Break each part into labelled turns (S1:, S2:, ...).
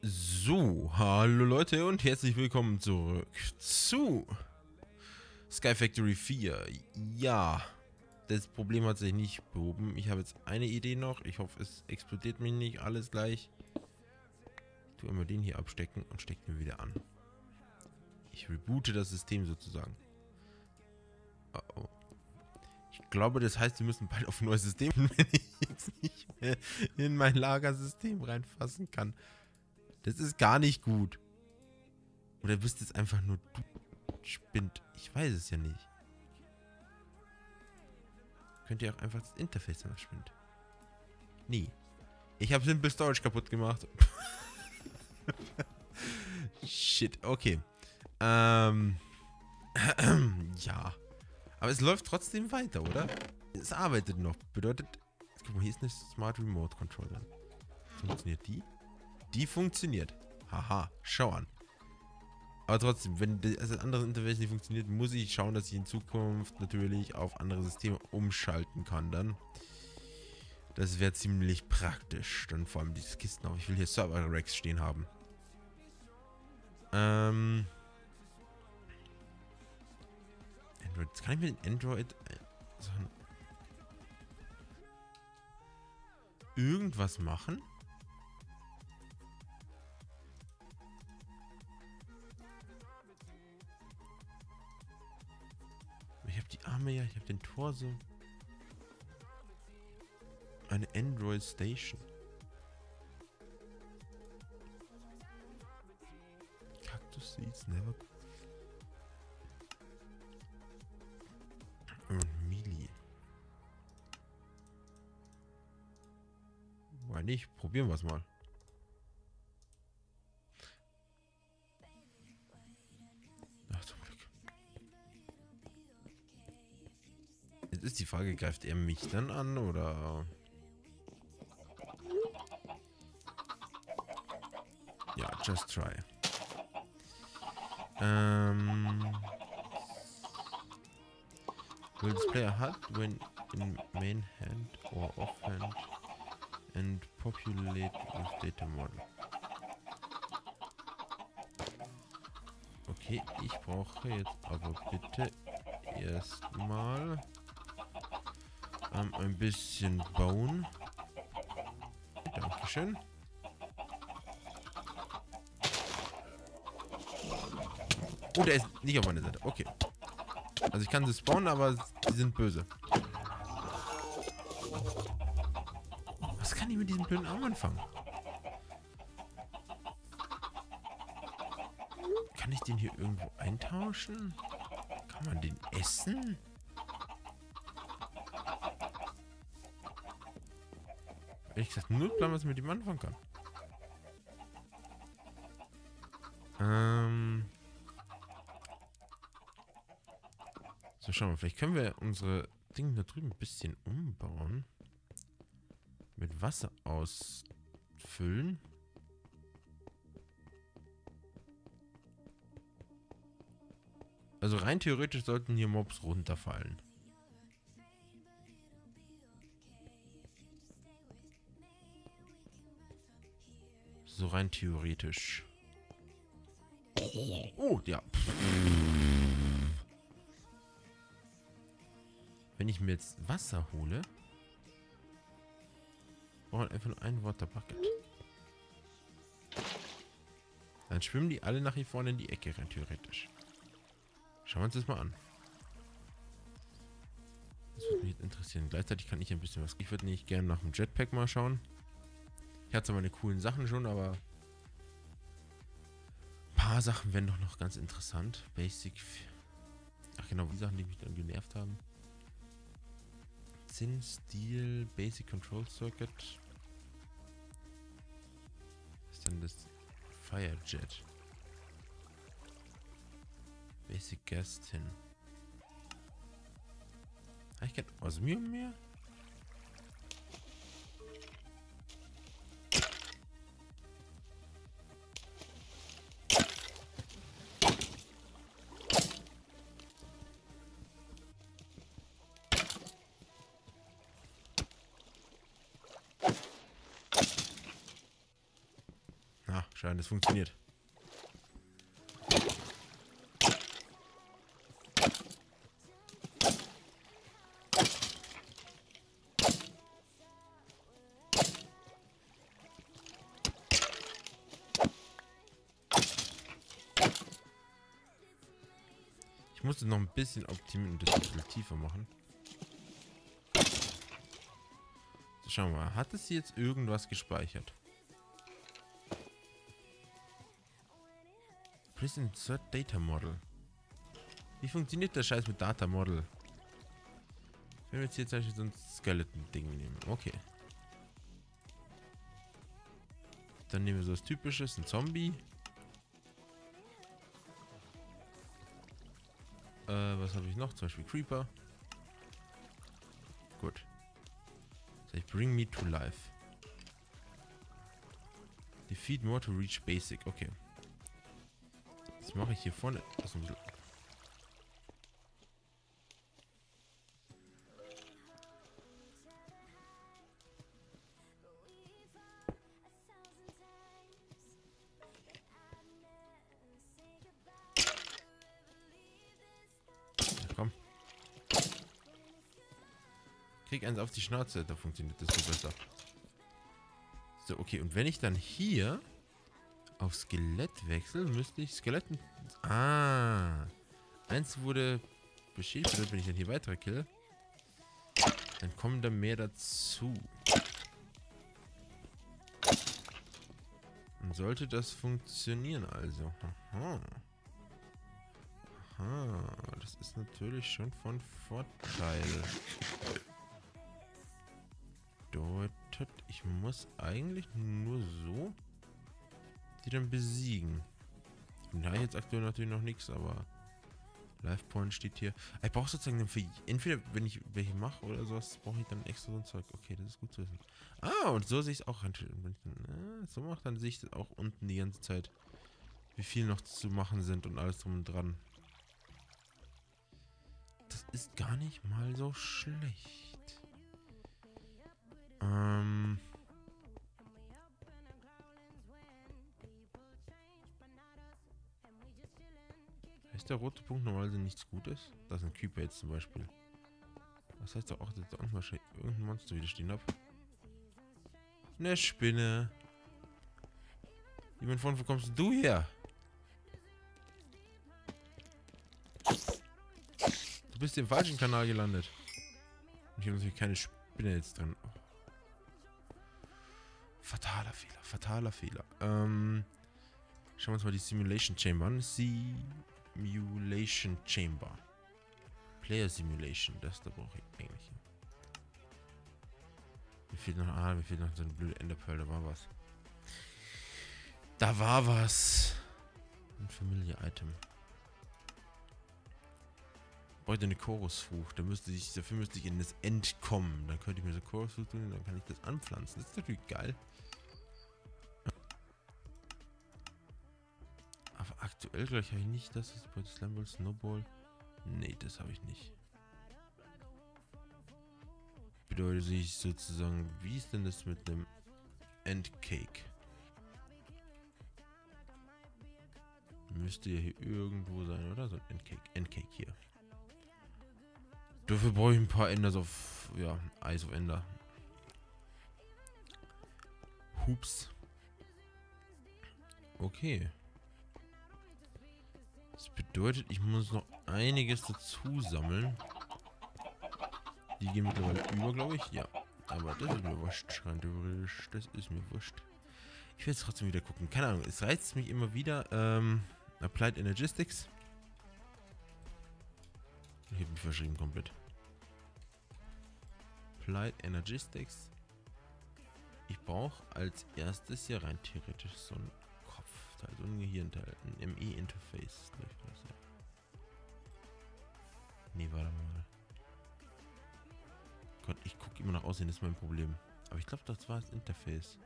S1: So, hallo Leute und herzlich willkommen zurück zu Sky Factory 4. Ja, das Problem hat sich nicht behoben. Ich habe jetzt eine Idee noch. Ich hoffe, es explodiert mich nicht alles gleich. Ich tue einmal den hier abstecken und stecke ihn wieder an. Ich reboote das System sozusagen. Oh oh. Ich glaube, das heißt, wir müssen bald auf ein neues System, wenn ich jetzt nicht mehr in mein Lagersystem reinfassen kann. Das ist gar nicht gut. Oder bist es einfach nur du spinnt? Ich weiß es ja nicht. Könnt ihr auch einfach das Interface einfach spinnt. Nee. Ich habe Simple Storage kaputt gemacht. Shit, okay. Ähm. ja. Aber es läuft trotzdem weiter, oder? Es arbeitet noch. Bedeutet. Guck mal, hier ist eine Smart Remote Controller. Funktioniert die? Die funktioniert. Haha, schau an. Aber trotzdem, wenn das andere Interface nicht funktioniert, muss ich schauen, dass ich in Zukunft natürlich auf andere Systeme umschalten kann dann. Das wäre ziemlich praktisch. Dann vor allem diese Kisten auch. Ich will hier Server-Racks stehen haben. Ähm... Android. Kann ich mit Android... Äh, irgendwas machen? Arme ja, ich habe den Torso. Eine Android Station. Cactus Seeds never. Und Mili. Why nicht? Probieren wir es mal. Jetzt ist die Frage, greift er mich dann an oder... Ja, just try. Ähm... Will this player hard when in main hand or off hand and populate with data model? Okay, ich brauche jetzt aber bitte erstmal ähm, ein bisschen bauen. Dankeschön. Oh, der ist nicht auf meiner Seite. Okay. Also ich kann sie spawnen, aber sie sind böse. Was kann ich mit diesem blöden Arm anfangen? Kann ich den hier irgendwo eintauschen? Kann man den essen? Ehrlich gesagt null Plan, was ich mit ihm anfangen kann. Ähm. So, schauen wir. Vielleicht können wir unsere Dinge da drüben ein bisschen umbauen. Mit Wasser ausfüllen. Also rein theoretisch sollten hier Mobs runterfallen. So rein theoretisch. Oh, ja. Wenn ich mir jetzt Wasser hole, brauche einfach nur ein Water Bucket. Dann schwimmen die alle nach hier vorne in die Ecke rein theoretisch. Schauen wir uns das mal an. Das würde mich jetzt interessieren. Gleichzeitig kann ich ein bisschen was. Ich würde nicht gerne nach dem Jetpack mal schauen. Ich hatte meine coolen Sachen schon, aber ein paar Sachen wären doch noch ganz interessant. Basic. Ach genau, die Sachen, die mich dann genervt haben. Zinn, Steel, Basic Control Circuit. Was ist denn das? Firejet. Basic Gas Tin. Habe ich kein Osmium mehr? Ah, schade, das funktioniert. Ich muss es noch ein bisschen optimieren und das ein bisschen tiefer machen. Schauen wir mal. Hat es jetzt irgendwas gespeichert? Please insert Data Model. Wie funktioniert der Scheiß mit Data Model? Wenn wir jetzt hier zum Beispiel so ein Skeleton-Ding nehmen. Okay. Dann nehmen wir so das Typisches, ein Zombie. Äh, was habe ich noch? Zum Beispiel Creeper. Gut. Sag ich, bring me to life. Defeat more to reach basic. Okay. Das mache ich hier vorne. Das ein bisschen. Krieg eins auf die Schnauze, da funktioniert das so besser. So, okay, und wenn ich dann hier auf Skelett wechsle, müsste ich Skeletten... Ah. Eins wurde beschädigt, wenn ich dann hier weiter kill. Dann kommen da mehr dazu. Dann sollte das funktionieren also. Aha. Aha, das ist natürlich schon von Vorteil. Bedeutet, ich muss eigentlich nur so die dann besiegen. Da jetzt aktuell natürlich noch nichts, aber Life Point steht hier. Ich brauche sozusagen für entweder wenn ich welche mache oder sowas, brauche ich dann extra so ein Zeug. Okay, das ist gut zu wissen. Ah, und so sehe ich es auch. Wenn ich dann, äh, so mache, dann sehe ich das auch unten die ganze Zeit, wie viel noch zu machen sind und alles drum und dran. Das ist gar nicht mal so schlecht. Ähm. Heißt der rote Punkt normalerweise nichts Gutes? Das ist ein Creeper jetzt zum Beispiel. Das heißt doch auch, dass da unten wahrscheinlich irgendein Monster wieder stehen hab. Eine Spinne. Jemand von wo kommst du her? Du bist im falschen Kanal gelandet. Ich habe natürlich keine Spinne jetzt drin. Oh. Fataler Fehler, fataler Fehler. Ähm, schauen wir uns mal die Simulation Chamber an. Simulation Chamber. Player Simulation, das da brauche ich eigentlich. Mir fehlt noch, ah, mir fehlt noch so eine blöde Enderpearl, da war was. Da war was. Ein Familie-Item. Bräuchte eine Chorusfrucht. Da müsste ich, dafür müsste ich in das End kommen. Dann könnte ich mir so Chorusfrucht tun dann kann ich das anpflanzen. Das ist natürlich geil. Aktuell gleich habe ich nicht das. ist bei Slamball, Snowball. Nee, das habe ich nicht. Bedeutet sehe ich sozusagen, wie ist denn das mit einem Endcake? Müsste ja hier irgendwo sein, oder? So ein Endcake. Endcake hier. Dafür brauche ich ein paar Enders auf, ja, Eis auf Ender. Hups. Okay. Das bedeutet, ich muss noch einiges dazu sammeln. Die gehen mittlerweile über, glaube ich. Ja. Aber das ist mir wurscht, rein theoretisch. Das ist mir wurscht. Ich will jetzt trotzdem wieder gucken. Keine Ahnung, es reizt mich immer wieder. Ähm, Applied Energistics. Ich habe mich verschrieben komplett. Applied Energistics. Ich brauche als erstes hier rein theoretisch so ein Kopfteil, so ein Gehirnteil, ein ME-Interface. Ja. Nee, warte mal. Gott, ich gucke immer nach Aussehen, das ist mein Problem. Aber ich glaube, das war das Interface.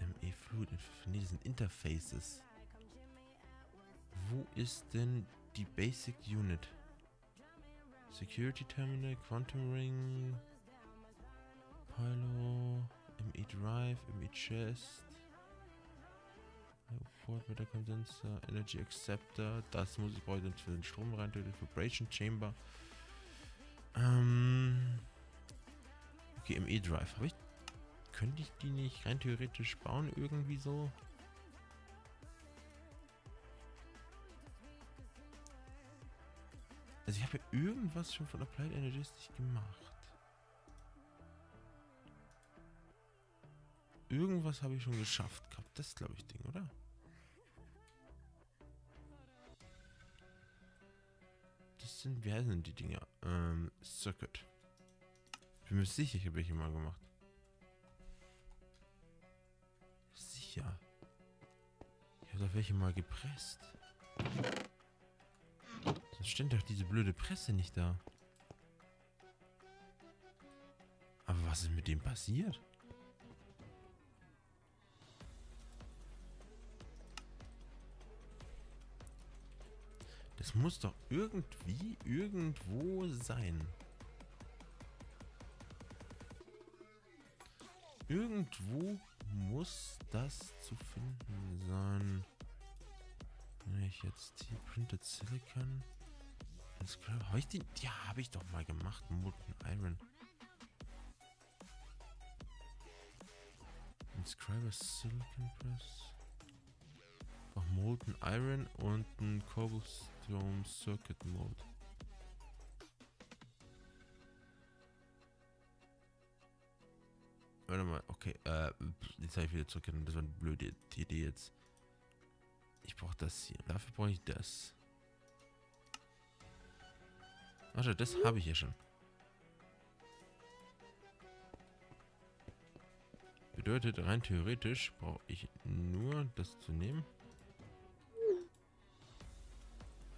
S1: ME Fluid. Nee, das sind Interfaces. Wo ist denn die Basic Unit? Security Terminal, Quantum Ring, Pilo, ME Drive, ME Chest. Port mit der Kondenser, Energy Acceptor. Das muss ich brauche ich für den Strom rein, Vibration Chamber. Ähm. Okay, ME Drive. Habe ich. Könnte ich die nicht rein theoretisch bauen, irgendwie so? Also ich habe ja irgendwas schon von Applied Energetics gemacht. Irgendwas habe ich schon geschafft gehabt. Das glaube ich Ding, oder? Sind, wie heißen die Dinger? Ähm, Circuit. Ich bin mir sicher, ich habe welche mal gemacht. Sicher. Ich habe doch welche mal gepresst. Sonst steht doch diese blöde Presse nicht da. Aber was ist mit dem passiert? Das muss doch irgendwie irgendwo sein. Irgendwo muss das zu finden sein. Wenn ich jetzt hier Printed Silicon. Habe ich die? Ja, habe ich doch mal gemacht. Molten Iron. Inscriber Silicon Press. Auch Molten Iron und ein Cobblestone Circuit Mode. Warte mal, okay, äh, jetzt habe ich wieder zurück. Das war eine blöde Idee jetzt. Ich brauche das hier. Dafür brauche ich das. Warte, das habe ich ja schon. Bedeutet, rein theoretisch brauche ich nur das zu nehmen.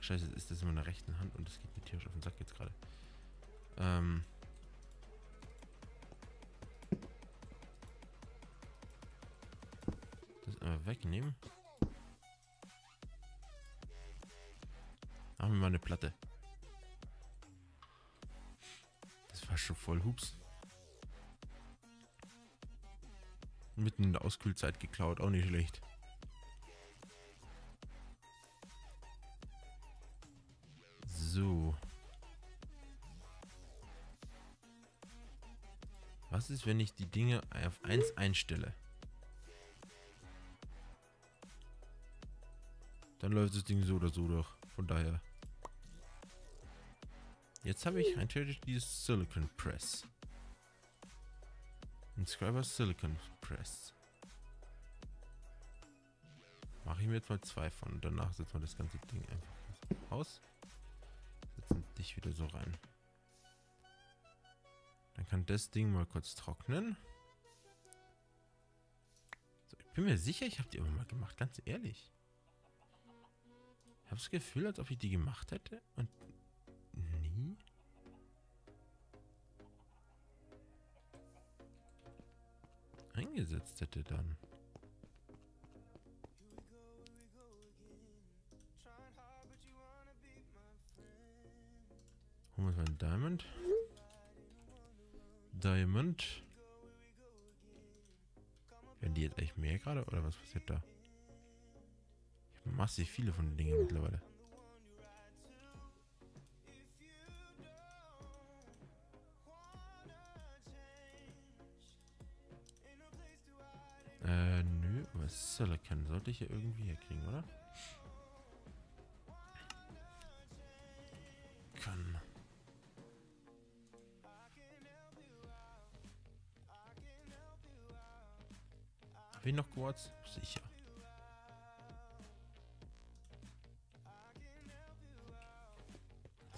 S1: Scheiße, ist das in meiner rechten Hand und das geht mir tierisch auf den Sack jetzt gerade. Ähm... Das einmal wegnehmen. Machen wir mal eine Platte. Das war schon voll Hups. Mitten in der Auskühlzeit geklaut, auch nicht schlecht. So. Was ist, wenn ich die Dinge auf 1 einstelle? Dann läuft das Ding so oder so durch. Von daher. Jetzt habe ich natürlich dieses Silicon Press. Inscriber Silicon Press. Mache ich mir jetzt mal zwei von. Danach setzen wir das ganze Ding einfach aus. Setzen dich wieder so rein. Dann kann das Ding mal kurz trocknen. So, ich bin mir sicher, ich habe die immer mal gemacht, ganz ehrlich. Ich habe das Gefühl, als ob ich die gemacht hätte und nie. eingesetzt hätte dann. Mal ein Diamond. Diamond. Werden die jetzt echt mehr gerade oder was passiert da? Ich habe massiv viele von den Dingen mittlerweile. Äh, nö, was Silicon sollte ich hier irgendwie herkriegen, oder? Ich noch Quartz? Sicher.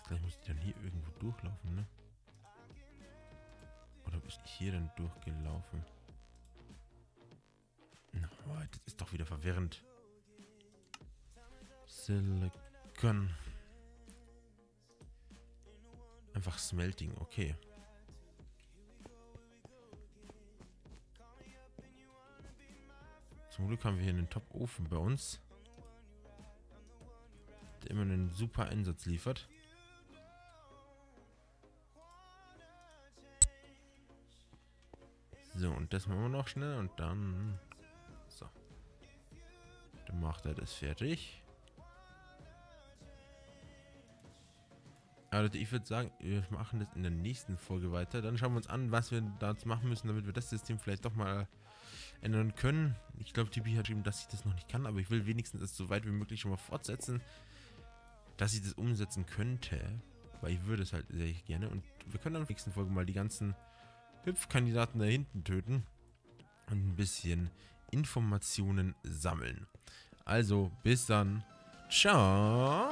S1: Gleich muss ich dann hier irgendwo durchlaufen, ne? Oder bin ich hier dann durchgelaufen? Oh, das ist doch wieder verwirrend. Silicon. Einfach Smelting, okay. Zum Glück haben wir hier einen Top-Ofen bei uns. Der immer einen super Einsatz liefert. So, und das machen wir noch schnell und dann... So. Dann macht er das fertig. Also ich würde sagen, wir machen das in der nächsten Folge weiter. Dann schauen wir uns an, was wir da machen müssen, damit wir das System vielleicht doch mal ändern können. Ich glaube, Tibi hat geschrieben, dass ich das noch nicht kann, aber ich will wenigstens es so weit wie möglich schon mal fortsetzen, dass ich das umsetzen könnte. Weil ich würde es halt sehr gerne. Und wir können dann in der nächsten Folge mal die ganzen Hüpfkandidaten da hinten töten und ein bisschen Informationen sammeln. Also, bis dann. Ciao.